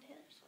Taylor Swift.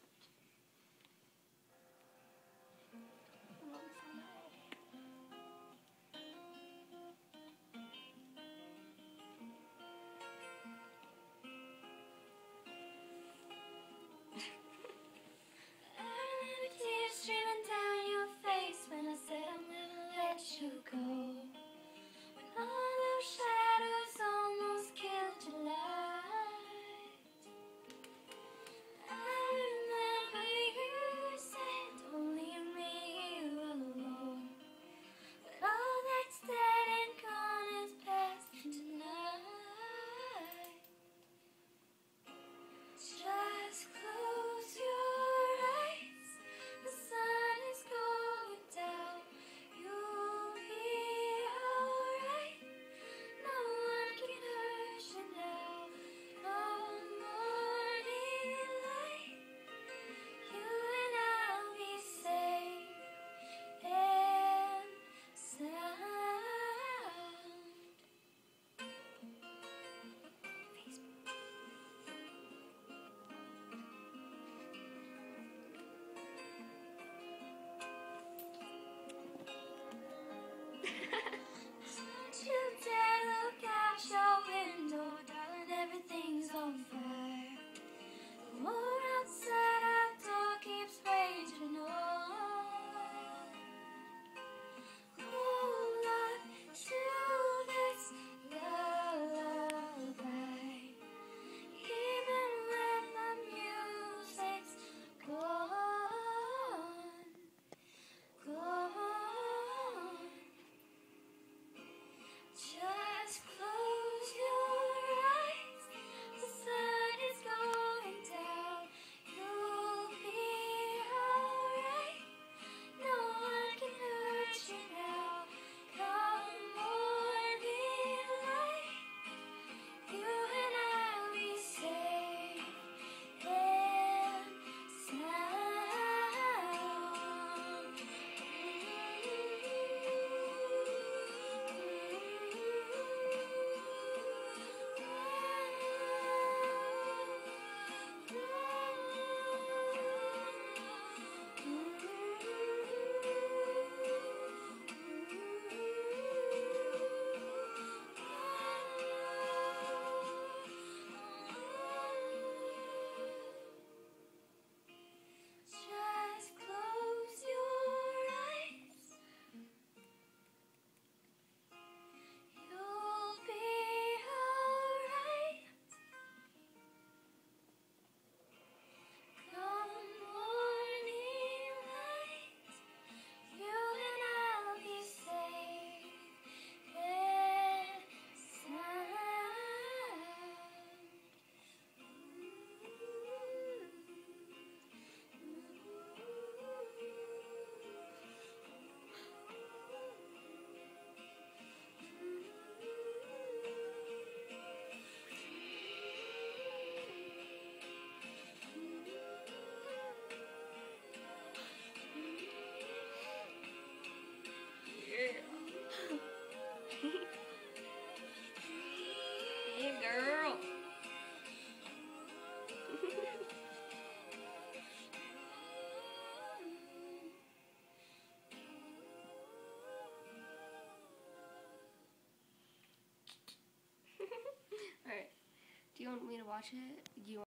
Want me to watch it? You